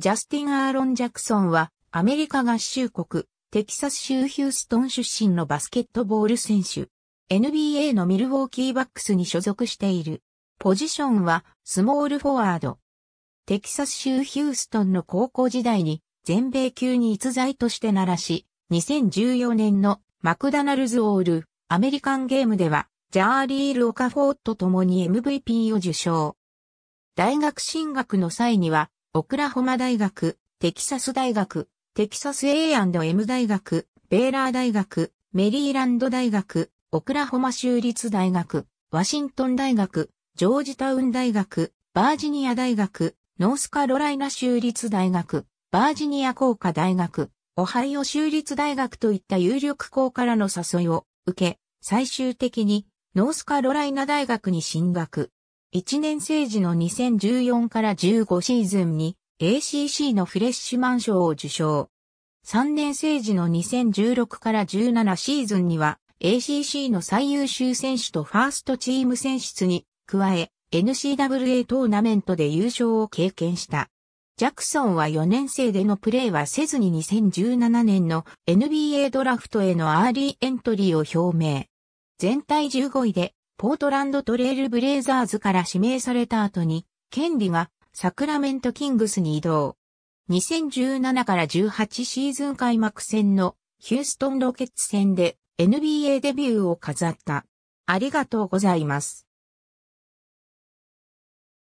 ジャスティン・アーロン・ジャクソンはアメリカ合衆国テキサス州ヒューストン出身のバスケットボール選手。NBA のミルウォーキーバックスに所属している。ポジションはスモールフォワード。テキサス州ヒューストンの高校時代に全米級に逸材として鳴らし、2014年のマクダナルズオールアメリカンゲームではジャーリール・オカフォーと共に MVP を受賞。大学進学の際にはオクラホマ大学、テキサス大学、テキサス A&M 大学、ベーラー大学、メリーランド大学、オクラホマ州立大学、ワシントン大学、ジョージタウン大学、バージニア大学、ノースカロライナ州立大学、バージニア工科大学、オハイオ州立大学といった有力校からの誘いを受け、最終的にノースカロライナ大学に進学。1年生時の2014から15シーズンに ACC のフレッシュマン賞を受賞。3年生時の2016から17シーズンには ACC の最優秀選手とファーストチーム選出に加え NCAA トーナメントで優勝を経験した。ジャクソンは4年生でのプレーはせずに2017年の NBA ドラフトへのアーリーエントリーを表明。全体15位でポートランドトレールブレイザーズから指名された後に、ケンリがサクラメントキングスに移動。2017から18シーズン開幕戦のヒューストンロケッツ戦で NBA デビューを飾った。ありがとうございます。